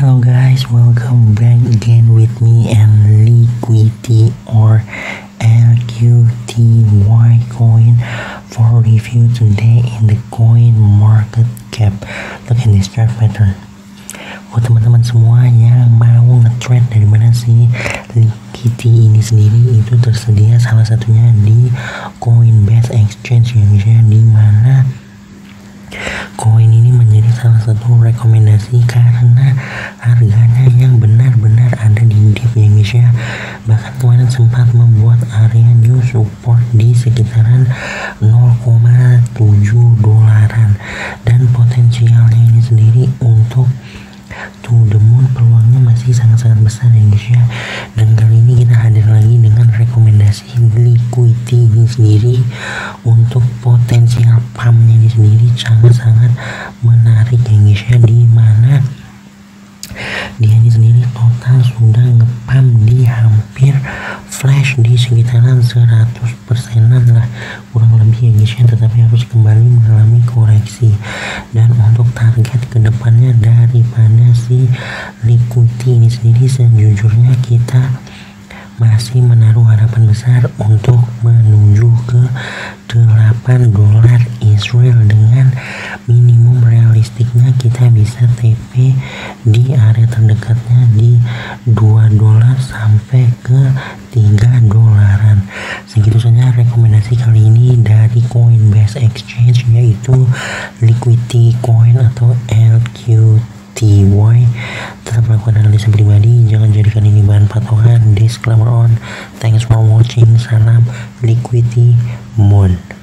Hello guys, welcome back again with me and Liquidity or LQTY coin for review today in the coin market cap. Look at this chart pattern. Buat teman-teman semua yang mau nge-trade dari mana sih Liquidity ini sendiri itu tersedia salah satunya di Coinbase Exchange ya misalnya di mana satu rekomendasi karena harganya yang benar-benar ada di deep ya bahkan kemarin sempat membuat area new support di sekitaran 0,7 dolaran. Dan potensialnya ini sendiri untuk to the moon peluangnya masih sangat-sangat besar ya guys ya. Dan kali ini kita hadir lagi dengan rekomendasi liquidity ini sendiri untuk potensial pumpnya ini sendiri. Sangat-sangat menarik ya guys ya. Di mana dia ini sendiri total sudah ngepam di hampir flash di sekitaran 100 persenan lah. Kurang lebih ya guys ya. Tetapi harus kembali mengalami koreksi. Dan untuk target ke depannya daripada si liquidity ini sendiri sejujurnya kita masih menaruh harapan besar untuk menuju ke 8 dolar Israel dengan minimum realistiknya kita bisa TP di area terdekatnya di 2 dolar sampai ke 3 dolaran. Segitu saja rekomendasi kali ini dari Coinbase Exchange yaitu liquidity coin atau LQT TY tetap melakukan analisa pribadi jangan jadikan ini bahan patokan. Disclaimer on. Thanks for watching. Salam liquidity moon